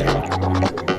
Gracias.